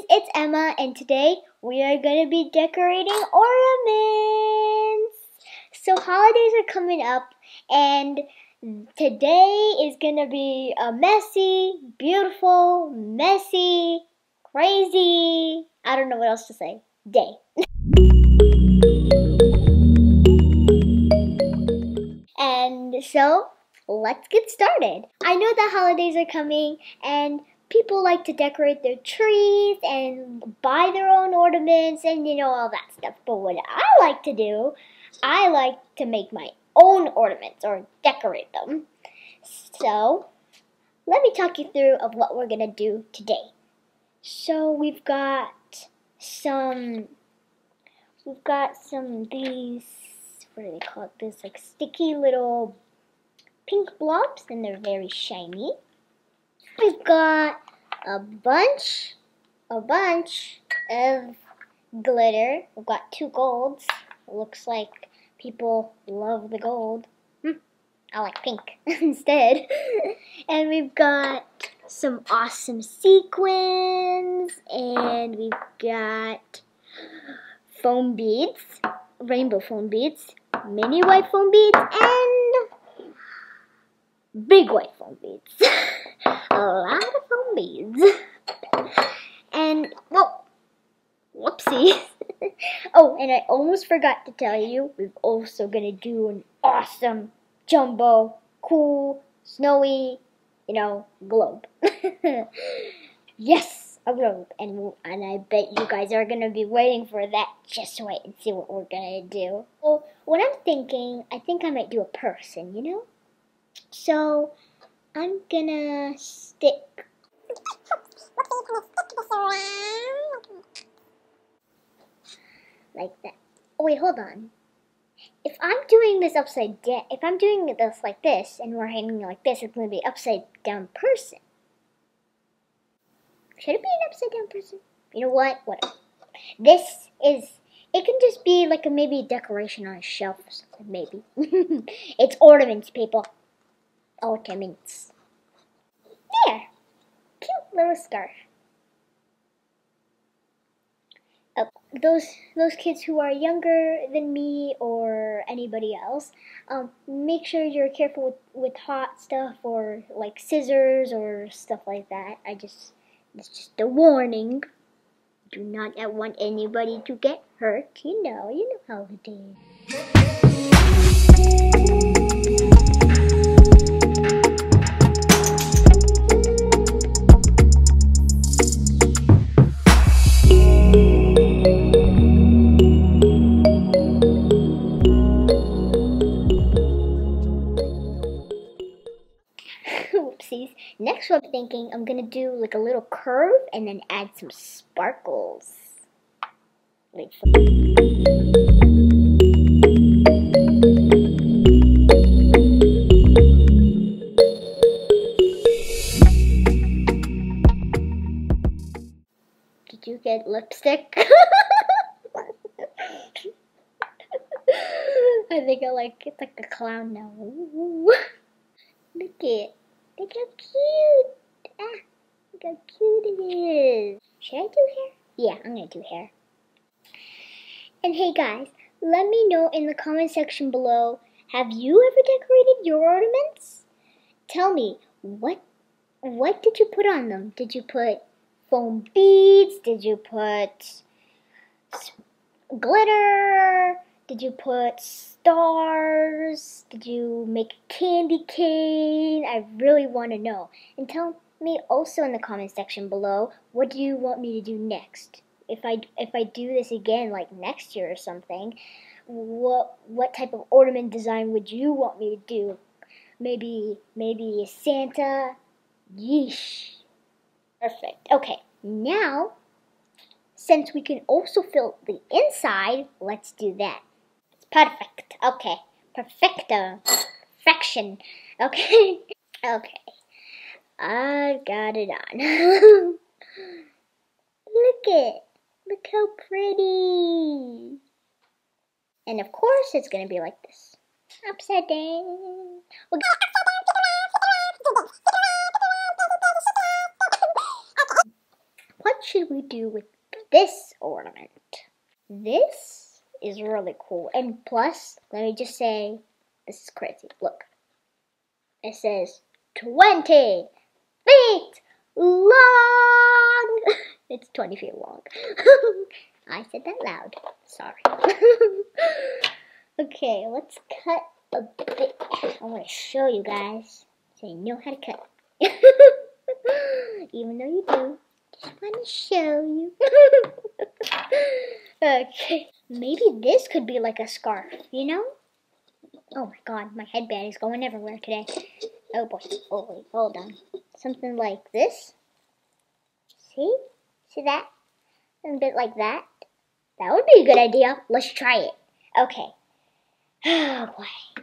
Whoopsies, it's Ema, and today we are going to be decorating ornaments. So, holidays are coming up, and today is going to be a messy, beautiful, messy, crazy, I don't know what else to say, day. and so, let's get started. I know the holidays are coming, and people like to decorate their trees and buy their own ornaments and you know all that stuff. But what I like to do, I like to make my own ornaments or decorate them. So, let me talk you through of what we're going to do today. So, we've got some we've got some these what do they call it? This like sticky little pink blobs and they're very shiny. We've got a bunch, a bunch of glitter. We've got two golds. Looks like people love the gold. Hmm. I like pink instead. and we've got some awesome sequins. And we've got foam beads, rainbow foam beads, mini white foam beads, and big white foam beads. a lot of foam beads. And, well, whoopsies. oh, and I almost forgot to tell you, we're also going to do an awesome, jumbo, cool, snowy, you know, globe. yes, a globe. And, and I bet you guys are going to be waiting for that. Just wait and see what we're going to do. Well, what I'm thinking, I think I might do a person, you know? So, I'm gonna stick. Like that. Oh, wait, hold on. If I'm doing this upside down, if I'm doing this like this, and we're hanging like this, it's gonna be upside down person. Should it be an upside down person? You know what? Whatever. This is, it can just be like a maybe a decoration on a shelf or something, maybe. it's ornaments, people ornaments. There! Cute little scarf. Oh, those those kids who are younger than me or anybody else, um, make sure you're careful with, with hot stuff or like scissors or stuff like that. I just it's just a warning. Do not want anybody to get hurt. You know, you know how it is. Next I'm thinking I'm gonna do like a little curve and then add some sparkles. Did you get lipstick? I think I like it's like a clown now. Look it. Look how cute. Ah, look how cute it is. Should I do hair? Yeah, I'm gonna do hair. And hey guys, let me know in the comment section below, have you ever decorated your ornaments? Tell me, what what did you put on them? Did you put foam beads? Did you put glitter? Did you put stars? Did you make a candy cane? I really want to know. And tell me also in the comment section below, what do you want me to do next? If I if I do this again like next year or something, what what type of ornament design would you want me to do? Maybe maybe Santa? Yeesh. Perfect. Okay. Now, since we can also fill the inside, let's do that. Perfect. Okay. Perfecto. Perfection. Okay. okay. I got it on. Look it. Look how pretty. And of course, it's going to be like this. Upside down. We'll what should we do with this ornament? This is really cool. And plus, let me just say, this is crazy. Look. It says 20 feet long. it's 20 feet long. I said that loud. Sorry. okay, let's cut a bit. I want to show you guys so you know how to cut. Even though you do, just want to show you. okay, maybe this could be like a scarf, you know? Oh my god, my headband is going everywhere today. Oh boy, oh wait, hold on. Something like this. See? See that? a bit like that. That would be a good idea. Let's try it. Okay. Oh boy.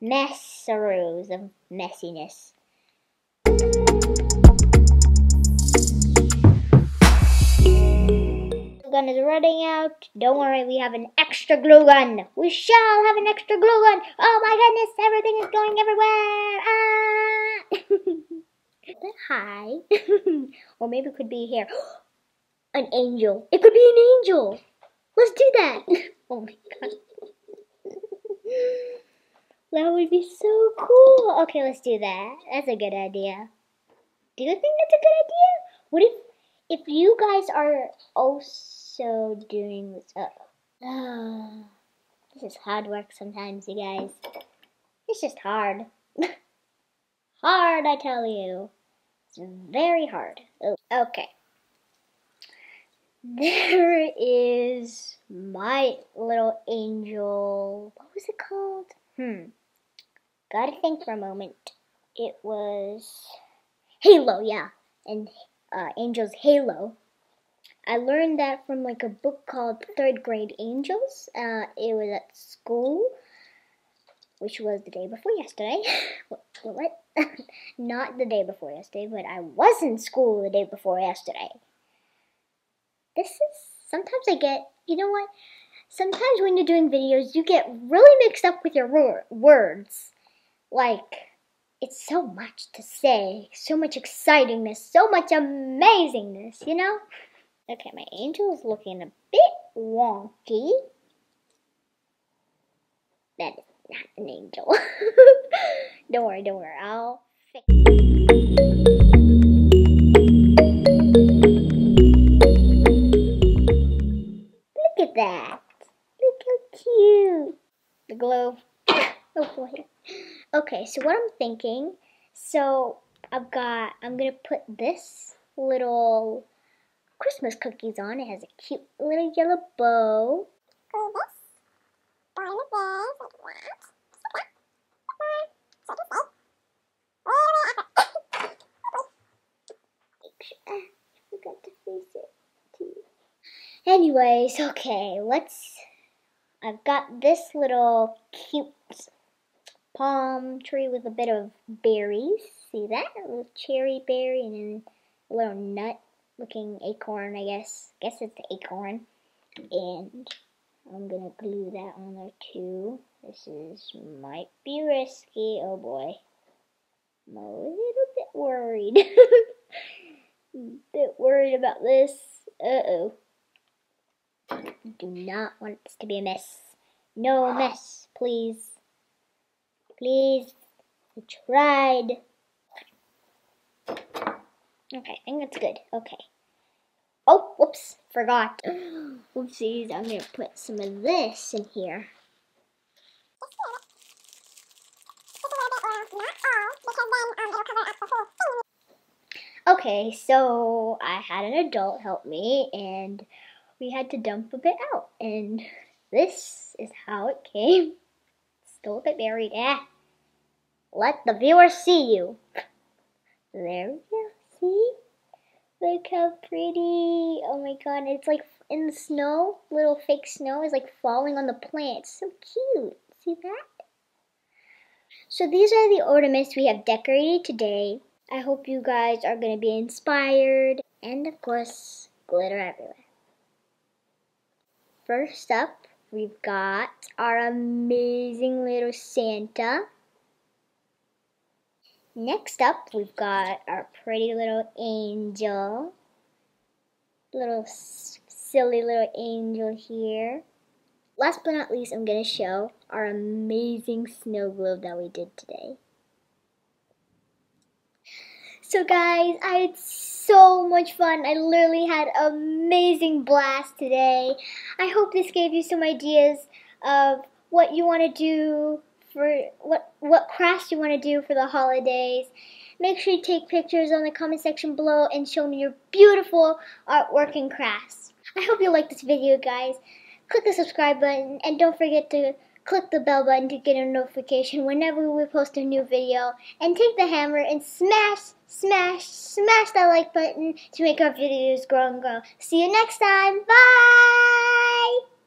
Messaroos of messiness. Glue gun is running out. Don't worry, we have an extra glue gun. We shall have an extra glue gun. Oh my goodness, everything is going everywhere. Ah. Hi. or maybe it could be here. an angel. It could be an angel. Let's do that. oh my god. That would be so cool. Okay, let's do that. That's a good idea. Do you think that's a good idea? What if if you guys are also doing this up? Oh, this is hard work sometimes, you guys. It's just hard. hard, I tell you. It's very hard. Oh, okay. There is my little angel. What was it called? Hmm. Gotta think for a moment. It was Halo, yeah. And uh, Angel's Halo. I learned that from like a book called Third Grade Angels. Uh, it was at school, which was the day before yesterday. what? Not the day before yesterday, but I was in school the day before yesterday. This is sometimes I get. You know what? Sometimes when you're doing videos, you get really mixed up with your words. Like, it's so much to say, so much excitingness, so much amazingness, you know? Okay, my angel is looking a bit wonky. That is not an angel. don't worry, don't worry, I'll fix it. Look at that. Look how cute. The glow. Oh boy. Okay, so what I'm thinking, so I've got, I'm going to put this little Christmas cookies on. It has a cute little yellow bow. Uh, Anyways, okay, let's. I've got this little cute palm tree with a bit of berries. See that? A little cherry berry and then a little nut looking acorn, I guess. Guess it's the acorn. And I'm gonna glue that on there too. This is might be risky. Oh boy. I'm a little bit worried. bit worried about this. Uh-oh. Do not want this to be a mess. No mess, please. Please. I tried. Okay, I think that's good. Okay. Oh, whoops, forgot. Whoopsies, I'm to put some of this in here. Okay, so I had an adult help me and we had to dump a bit out and this is how it came still a bit buried. Eh. Let the viewer see you. There we go. Look how pretty. Oh my god, it's like in the snow. Little fake snow is like falling on the plant. It's so cute. See that? So these are the ornaments we have decorated today. I hope you guys are going to be inspired. And of course, glitter everywhere. First up, We've got our amazing little Santa. Next up, we've got our pretty little angel. little silly little angel here. Last but not least, I'm going to show our amazing snow globe that we did today. So guys, I had so much fun. I literally had an amazing blast today. I hope this gave you some ideas of what you want to do for what what crafts you want to do for the holidays. Make sure you take pictures on the comment section below and show me your beautiful artwork and crafts. I hope you like this video, guys. Click the subscribe button and don't forget to click the bell button to get a notification whenever we post a new video. And take the hammer and smash, smash, smash that like button to make our videos grow and grow. See you next time. Bye!